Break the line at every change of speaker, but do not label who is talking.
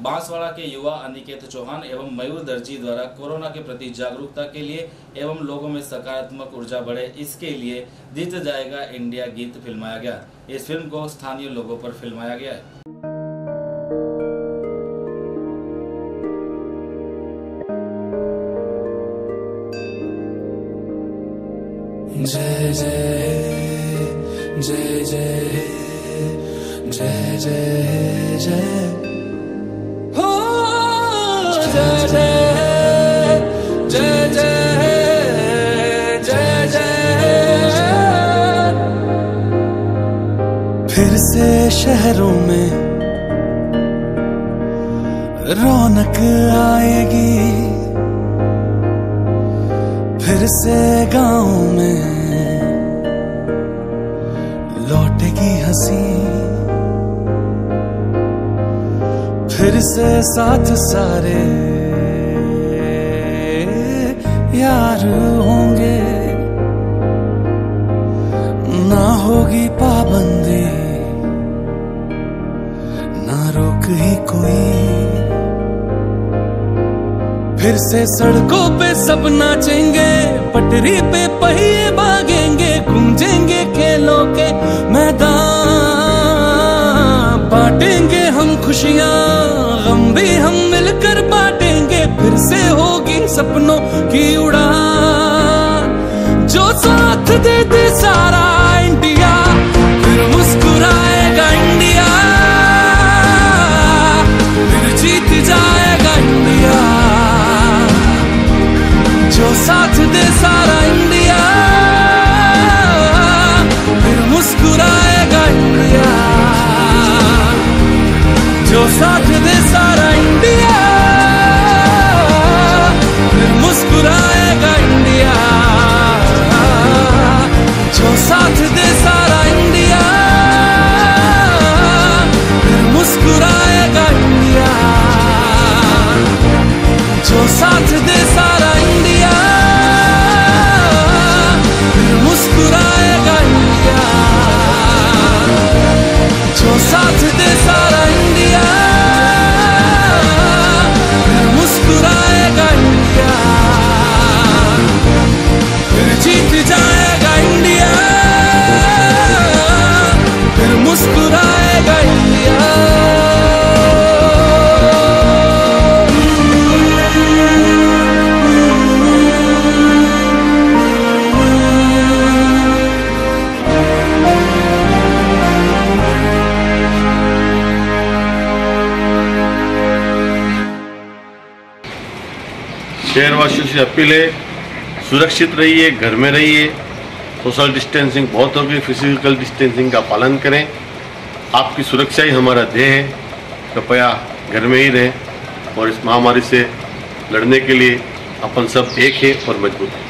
बांसवाड़ा के युवा अनिकेत चौहान एवं मयूर दर्जी द्वारा कोरोना के प्रति जागरूकता के लिए एवं लोगों में सकारात्मक ऊर्जा बढ़े, इसके लिए जीत जाएगा इंडिया गीत फिल्माया गया। इस फ़िल्म को स्थानीय लोगों पर फिल्माया गया
जय जय जय जय जय जय जय। फिर से शहरों में रौनक आएगी। फिर से गाँव में लौटेगी हँसी। फिर से साथ सारे यार होंगे। ना होगी पाबंदी, ना रोक ही कोई। फिर से सड़कों पे सब नाचेंगे, पटरी पे पहिए भागेंगे गूंजेंगे सपनों की उड़ान जो साथ दे दे सारा जो साथ
शहरवासियों से अपील है, सुरक्षित रहिए, घर में रहिए। सोशल डिस्टेंसिंग बहुत होगी, फ़िज़िकल डिस्टेंसिंग का पालन करें। आपकी सुरक्षा ही हमारा ध्येय है। कृपया घर में ही रहें और इस महामारी से लड़ने के लिए अपन सब एक है और मज़बूत हैं।